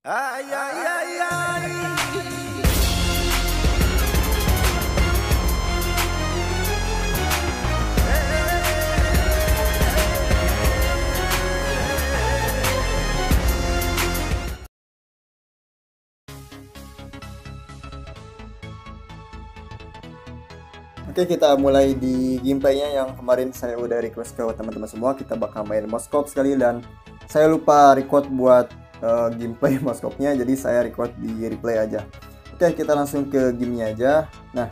Oke kita mulai di gameplaynya yang kemarin saya udah request ke teman-teman semua. Kita bakal main Moskop sekali dan saya lupa record buat uh, gameplay Moskopnya jadi saya record di replay aja. Oke kita langsung ke gamenya aja. Nah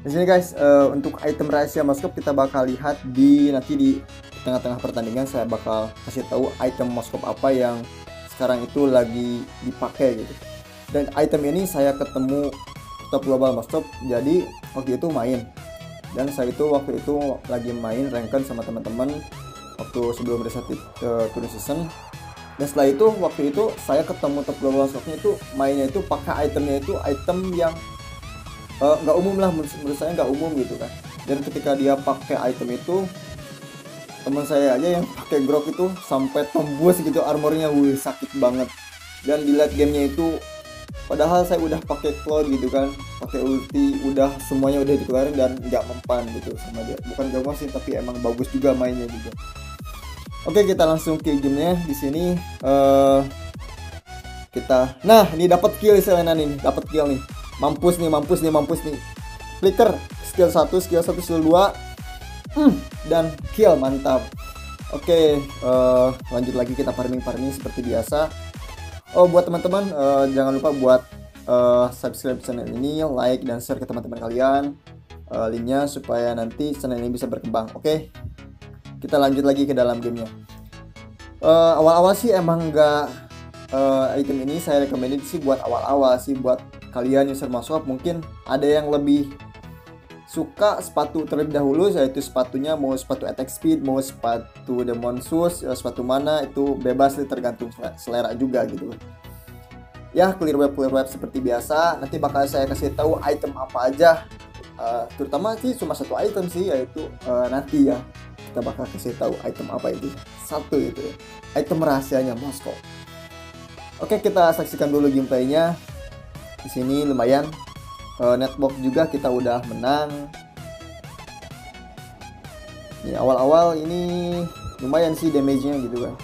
di sini guys uh, untuk item rahasia Moskop kita bakal lihat di nanti di tengah-tengah pertandingan saya bakal kasih tahu item Moskop apa yang sekarang itu lagi dipakai gitu. Dan item ini saya ketemu top global Moskop jadi waktu itu main. Dan saya itu waktu itu lagi main ranked sama teman-teman waktu sebelum reset uh, turun season dan setelah itu waktu itu saya ketemu top global stocknya itu mainnya itu pakai itemnya itu item yang nggak uh, umum lah menurut, menurut saya nggak umum gitu kan. Dan ketika dia pakai item itu teman saya aja yang pakai grok itu sampai tembus gitu armornya wih sakit banget. Dan di late gamenya itu padahal saya udah pakai cloud gitu kan pakai ulti udah semuanya udah dikeluarin dan nggak mempan gitu sama dia. Bukan gak sih tapi emang bagus juga mainnya juga oke kita langsung ke gamenya di sini uh, kita nah ini dapat kill Selena nih dapat kill nih. Mampus nih mampus nih mampus nih. Flicker skill 1 skill 1 skill 2 hmm, dan kill mantap. Oke uh, lanjut lagi kita farming farming seperti biasa. Oh buat teman-teman uh, jangan lupa buat uh, subscribe channel ini, like dan share ke teman-teman kalian uh, linknya supaya nanti channel ini bisa berkembang. Oke, okay? Kita lanjut lagi ke dalam gamenya. Awal-awal uh, sih emang nggak uh, item ini saya rekomendasi sih buat awal-awal sih buat kalian user masuk. Mungkin ada yang lebih suka sepatu terlebih dahulu yaitu sepatunya mau sepatu attack speed mau sepatu demon sus ya, sepatu mana itu bebas tergantung selera juga gitu. Ya clear web clear web seperti biasa. Nanti bakal saya kasih tahu item apa aja uh, terutama sih cuma satu item sih yaitu uh, nanti ya kita bakal kasih tahu item apa itu. Satu itu ya. item rahasianya Moskow. Oke kita saksikan dulu gameplaynya. Di sini lumayan uh, netbox juga kita udah menang. Ini awal-awal ini lumayan sih damage-nya gitu kan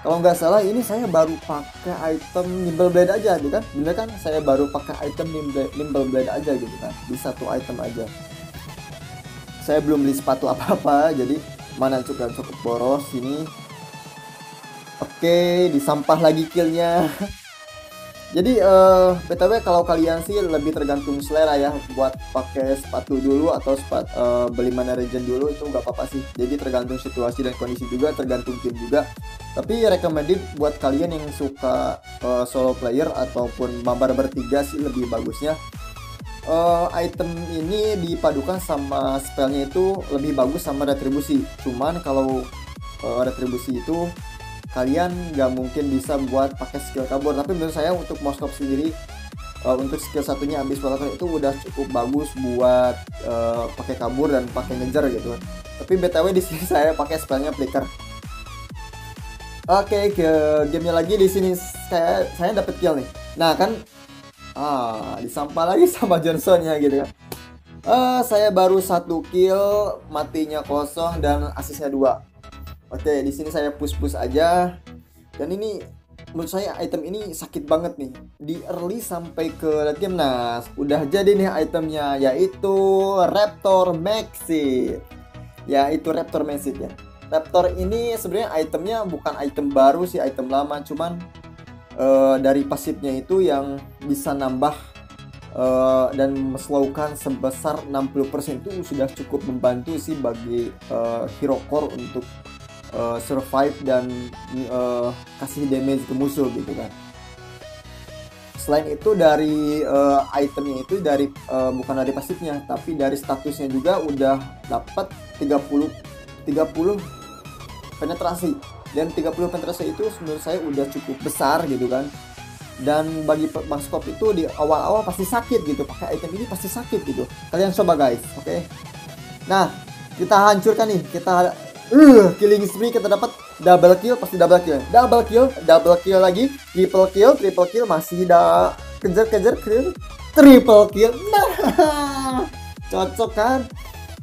kalau nggak salah ini saya baru pakai item nimble blade aja gitu kan? Bener kan? Saya baru pakai item nimble, nimble blade aja gitu kan? Di satu item aja. Saya belum beli sepatu apa-apa jadi mana cukup cukup boros ini. Oke disampah lagi killnya jadi uh, btw kalau kalian sih lebih tergantung selera ya buat pakai sepatu dulu atau sepat uh, beli mana region dulu itu nggak apa-apa sih. Jadi tergantung situasi dan kondisi juga tergantung tim juga. Tapi recommended buat kalian yang suka uh, solo player ataupun mabar bertiga sih lebih bagusnya. Uh, item ini dipadukan sama spellnya itu lebih bagus sama retribusi. Cuman kalau uh, retribusi itu kalian nggak mungkin bisa buat pakai skill kabur. Tapi menurut saya untuk Moskop sendiri uh, untuk skill satunya habis balatan itu udah cukup bagus buat uh, pakai kabur dan pakai ngejar gitu. Tapi btw di sini saya pakai spellnya flicker. Oke ke gamenya lagi di sini. Saya saya dapat kill nih. Nah kan ah disampah lagi sama Johnson ya gitu kan. Uh, saya baru satu kill matinya kosong dan asisnya dua Oke, di sini saya push-push aja. Dan ini menurut saya item ini sakit banget nih. Di early sampai ke. Nah, udah jadi nih itemnya yaitu Raptor Maxit. Ya, itu Raptor Maxit ya. Raptor ini sebenarnya itemnya bukan item baru sih, item lama, cuman uh, dari pasifnya itu yang bisa nambah uh, dan meslowkan sebesar 60% itu sudah cukup membantu sih bagi uh, hero core untuk uh, survive dan uh, kasih damage ke musuh gitu kan. Selain itu dari uh, itemnya itu dari uh, bukan dari pasifnya tapi dari statusnya juga udah dapat 30 30 penetrasi. Dan 30 penetrasi itu menurut saya udah cukup besar gitu kan. Dan bagi maskop itu di awal-awal pasti sakit gitu pakai item ini pasti sakit gitu. Kalian coba guys oke? Okay? nah kita hancurkan nih kita uh killing spree kita dapat double kill pasti double kill. Double kill double kill lagi. Triple kill triple kill masih da kejar kejar kill. Triple kill nah. Cocok kan?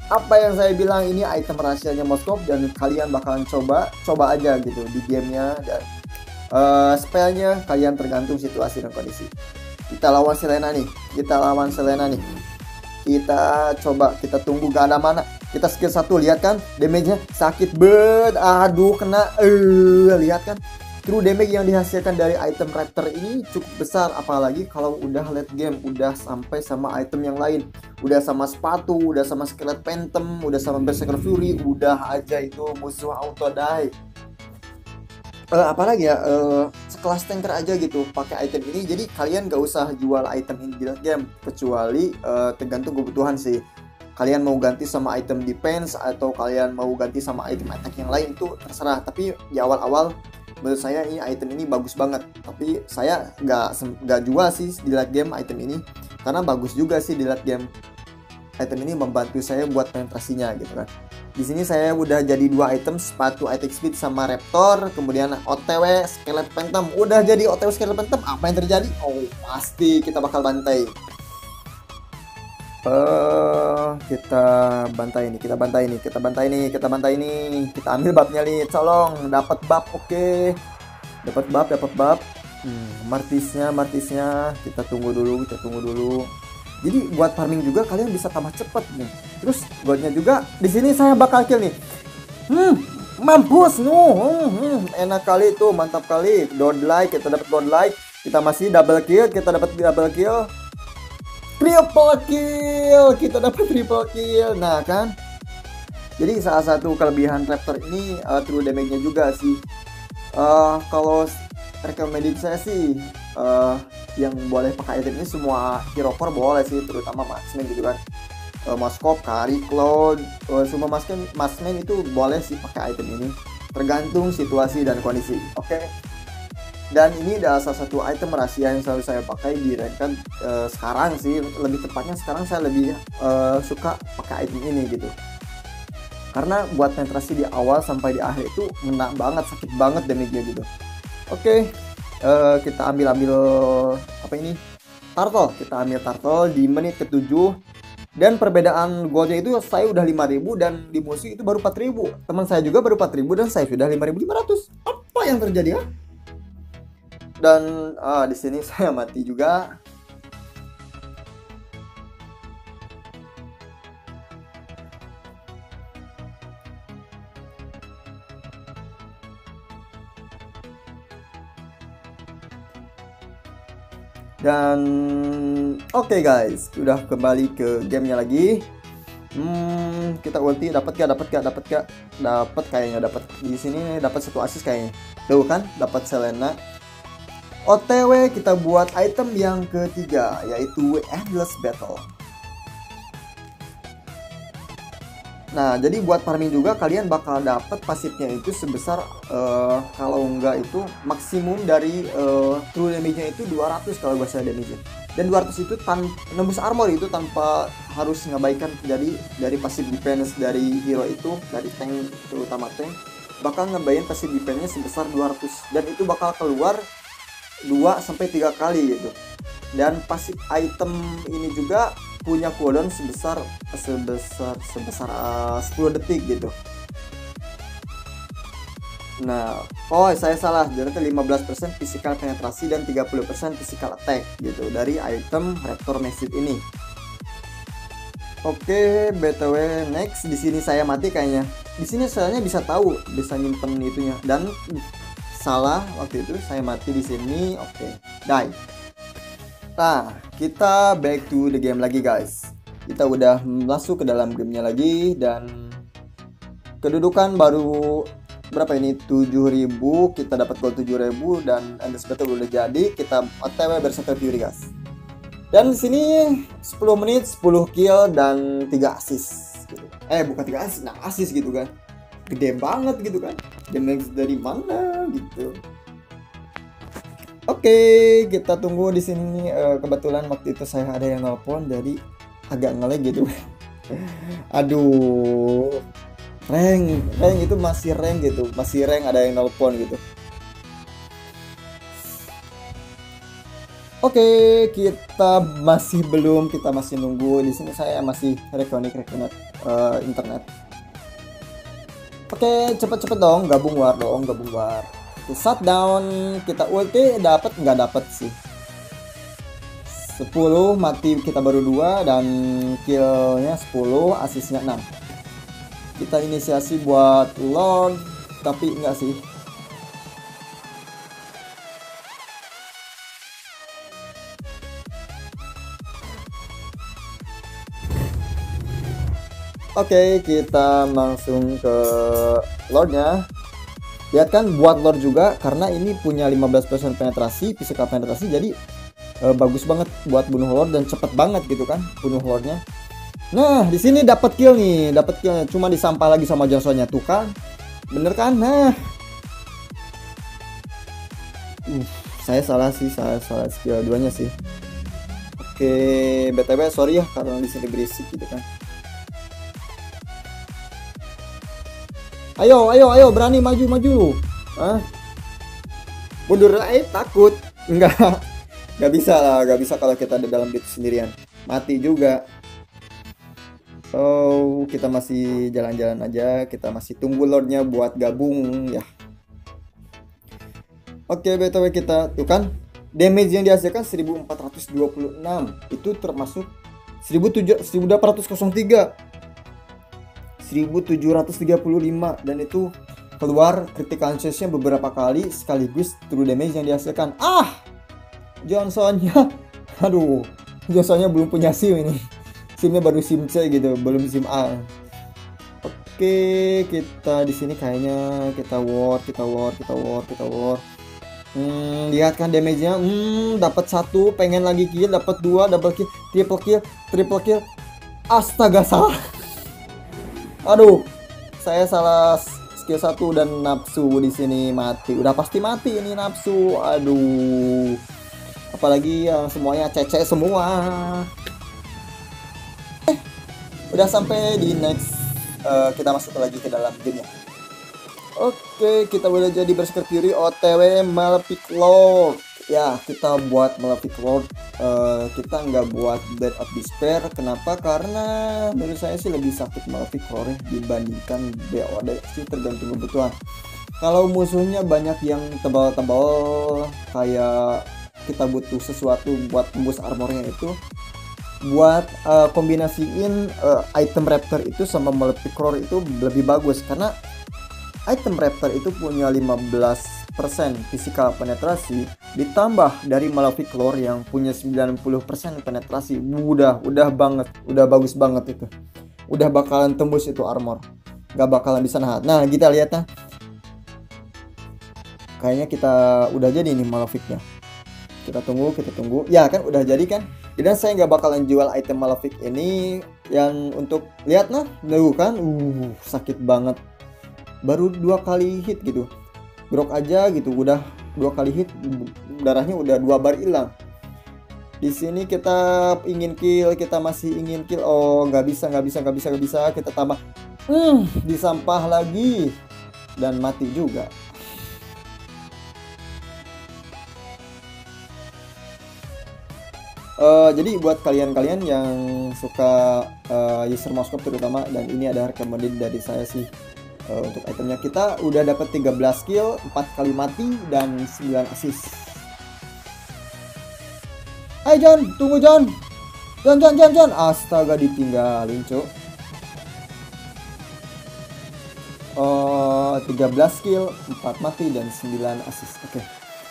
Apa yang saya bilang ini item rahasianya Moskov dan kalian bakalan coba coba aja gitu di gamenya dan uh, spellnya kalian tergantung situasi dan kondisi. Kita lawan Selena nih kita lawan Selena nih. Kita coba kita tunggu gak ada mana kita skill satu lihat kan? Damage-nya sakit banget. Aduh kena. Eh lihat kan? True damage yang dihasilkan dari item raptor ini cukup besar. Apalagi kalau udah late game udah sampai sama item yang lain. Udah sama sepatu udah sama skelet phantom udah sama berserker fury udah aja itu musuh auto die. Uh, apalagi ya? Uh, sekelas tanker aja gitu pakai item ini. Jadi kalian gak usah jual item ini di game. Kecuali uh, tergantung kebutuhan sih kalian mau ganti sama item defense atau kalian mau ganti sama item attack yang lain itu terserah. Tapi di awal-awal menurut saya ini item ini bagus banget. Tapi saya nggak nggak jual sih di late game item ini karena bagus juga sih di late game. Item ini membantu saya buat penetrasinya gitu kan. Di sini saya udah jadi dua item sepatu attack speed sama raptor kemudian otw skelet phantom. Udah jadi otw skelet phantom apa yang terjadi? Oh pasti kita bakal bantai Uh, kita bantai ini, kita bantai ini, kita bantai ini, kita bantai ini. Kita ambil babnya nih, colong. Dapat bab, oke. Okay. Dapat bab, dapat bab. Hmm, martisnya, martisnya. Kita tunggu dulu, kita tunggu dulu. Jadi buat farming juga kalian bisa tambah cepet nih. Terus buatnya juga di sini saya bakal kill nih. Hmm, mampus nu. Hmm, hmm, enak kali tuh, mantap kali. Godlike, kita dapat godlike. Kita masih double kill, kita dapat double kill triple kill. Kita dapat triple kill. Nah kan? Jadi salah satu kelebihan Raptor ini uh, true damage-nya juga sih. Uh, kalau recommended saya sih uh, yang boleh pakai item ini semua hero core boleh sih terutama marksman gitu kan. Uh, Moskop, Kari, Cloud uh, semua marksman, marksman itu boleh sih pakai item ini. Tergantung situasi dan kondisi. Oke? okay? Dan ini adalah salah satu item rahasia yang selalu saya pakai di Redcard uh, sekarang sih. Lebih tepatnya sekarang saya lebih uh, suka pakai item ini gitu. Karena buat penetrasi di awal sampai di akhir itu ngena banget sakit banget damage-nya gitu. Oke okay, eh, kita ambil ambil apa ini? Turtle. Kita ambil turtle di menit ke-7 dan perbedaan goldnya itu saya udah 5000 dan di musuh itu baru 4000 teman saya juga baru 4000 dan saya sudah 5500 apa yang terjadi ya dan uh, di sini saya mati juga. Dan oke okay guys. Udah kembali ke gamenya lagi. Hmm kita ulti. Dapat gak dapat gak dapat gak dapat kayaknya. Dapat di sini. Dapat satu asis kayaknya. Tuh kan? Dapat Selena OTW kita buat item yang ketiga yaitu Endless Battle. Nah, jadi buat farming juga kalian bakal dapat pasifnya itu sebesar uh, kalau enggak itu maksimum dari uh, true damage-nya itu 200 kalau bahasa damage -nya. Dan 200 itu tan nembus armor itu tanpa harus ngabaikan jadi dari pasif defense dari hero itu, dari tank terutama tank bakal ngebayin pasif defense-nya sebesar 200 dan itu bakal keluar 2 sampai 3 kali gitu. Dan pasif item ini juga punya cooldown sebesar sebesar sebesar uh, 10 detik gitu. Nah, oh saya salah, ternyata 15% physical penetrasi dan 30% physical attack gitu dari item Raptor Massive ini. Oke, BTW next di sini saya mati kayaknya. Di sini soalnya bisa tahu, bisa nyimpen itunya dan salah waktu itu saya mati di sini oke okay. die. Nah kita back to the game lagi guys. Kita udah masuk ke dalam gamenya lagi dan kedudukan baru berapa ini? 7000 kita dapat gold 7000 dan Endless Battle udah jadi. Kita otw berserta Fury guys. Dan di sini 10 menit 10 kill dan 3 assist gitu. eh bukan 3 assist nah assist gitu kan gede banget gitu kan. Damage dari mana gitu. Oke okay, kita tunggu di sini uh, kebetulan waktu itu saya ada yang nelpon jadi agak ngelag gitu. Aduh. Rank rank itu masih rank gitu masih rank ada yang nelpon gitu. Oke, kita masih belum, kita masih nunggu. Di sini saya masih rekonik rekonek uh, internet. Oke, cepet-cepet dong, gabung war dong, gabung war. Kita shutdown, kita ulti dapat nggak dapat sih. 10 mati kita baru dua dan killnya 10, asisnya 6. Kita inisiasi buat Lord, tapi enggak sih. Oke, kita langsung ke Lordnya. Lihat kan buat Lord juga karena ini punya 15% penetrasi, physical penetrasi jadi e, bagus banget buat bunuh Lord dan cepet banget gitu kan bunuh Lordnya. Nah, di sini dapat kill nih, dapat kill cuma disampah lagi sama Johnsonnya tuh kan. Bener kan? Nah. Uh, saya salah sih, saya salah skill duanya sih. Oke, BTW sorry ya karena di sini berisik gitu kan. Ayo, ayo, ayo, berani maju, maju. Hah? Mundur eh takut. Enggak. Enggak bisa lah, enggak bisa kalau kita ada dalam itu sendirian. Mati juga. Oh, kita masih jalan-jalan aja. Kita masih tunggu lordnya buat gabung ya. Oke, btw kita tuh kan damage yang dihasilkan 1426 itu termasuk 1703 1735 dan itu keluar critical chance-nya beberapa kali sekaligus true damage yang dihasilkan. Ah! Johnsonnya aduh, Johnsonnya belum punya SIM ini. SIMnya baru SIM C gitu, belum SIM A. Oke, kita di sini kayaknya kita war, kita war, kita war, kita war. Hmm, lihat kan damage-nya. Hmm, dapat satu, pengen lagi kill, dapat dua, double kill, triple kill, triple kill. Astaga salah. Aduh, saya salah skill satu dan nafsu di sini mati. Udah pasti mati ini nafsu. Aduh. Apalagi yang semuanya cece semua. Eh, udah sampai di next uh, kita masuk lagi ke dalam game. Oke, kita udah jadi Berserker OTW Malefic Lord ya kita buat Malefic Lord uh, kita nggak buat Dead of Despair. Kenapa? Karena menurut saya sih lebih sakit Malefic Lord ya, dibandingkan BOD sih tergantung kebutuhan. Kalau musuhnya banyak yang tebal-tebal kayak kita butuh sesuatu buat tembus armornya itu buat uh, kombinasiin uh, item Raptor itu sama Malefic Roar itu lebih bagus. Karena item Raptor itu punya 15 physical penetrasi ditambah dari Malefic Lore yang punya 90% penetrasi. Udah udah banget udah bagus banget itu. Udah bakalan tembus itu armor. Gak bakalan bisa nah kita lihat nah kayaknya kita udah jadi nih Maleficnya kita tunggu kita tunggu. Ya kan udah jadi kan? Dan saya nggak bakalan jual item Malefic ini yang untuk lihat nah. Dulu kan? Uh sakit banget. Baru dua kali hit gitu grok aja gitu udah dua kali hit darahnya udah dua bar hilang. Di sini kita ingin kill kita masih ingin kill. Oh nggak bisa nggak bisa nggak bisa nggak bisa. Kita tambah hmm disampah lagi. Dan mati juga. Uh, jadi buat kalian-kalian yang suka uh, user mouse terutama dan ini ada recommended dari saya sih uh, untuk itemnya kita udah dapat 13 skill 4 kali mati dan 9 assist. Hai John tunggu John. John John John John. Astaga ditinggalin cuk. Uh, 13 skill 4 mati dan 9 assist. Oke. Okay.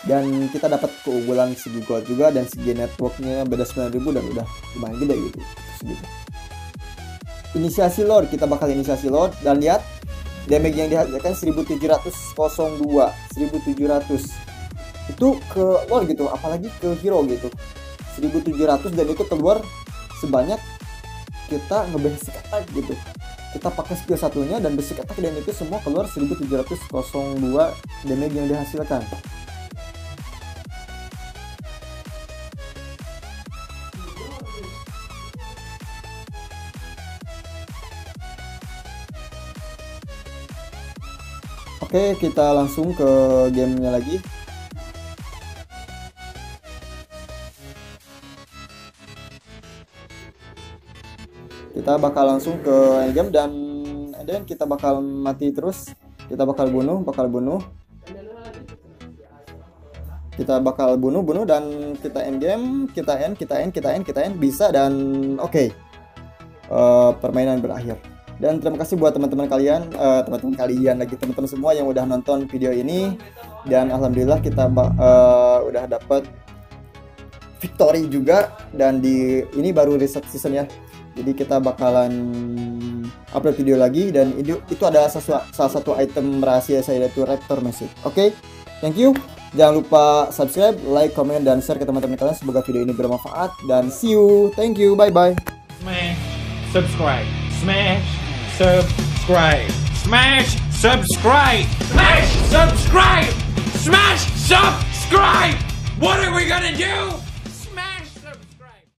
dan kita dapat keunggulan segi gold juga dan segi networknya beda 9000 dan udah lumayan gede gitu segitu inisiasi lord kita bakal inisiasi lord. Dan lihat damage yang dihasilkan 1702 1700 itu ke luar gitu apalagi ke hero gitu. 1700 dan itu keluar sebanyak kita ngebasic attack gitu. Kita pakai skill satunya dan basic attack dan itu semua keluar 1702 damage yang dihasilkan Oke, kita langsung ke gamenya lagi. Kita bakal langsung ke endgame dan dan kita bakal mati terus. Kita bakal bunuh, bakal bunuh. Kita bakal bunuh, bunuh dan kita end game, kita end, kita end, kita end, kita end bisa dan oke. Okay. Uh, permainan berakhir. Dan terima kasih buat teman-teman kalian, uh, teman-teman kalian lagi teman-teman semua yang udah nonton video ini dan alhamdulillah kita uh, udah dapat victory juga dan di ini baru reset season ya jadi kita bakalan upload video lagi dan itu, itu adalah salah satu item rahasia saya yaitu Raptor Message. Oke, okay? thank you. Jangan lupa subscribe, like, comment, dan share ke teman-teman kalian semoga video ini bermanfaat dan see you. Thank you. Bye bye. Smash subscribe. Smash subscribe. Smash subscribe. Smash subscribe. Smash subscribe. What are we gonna do?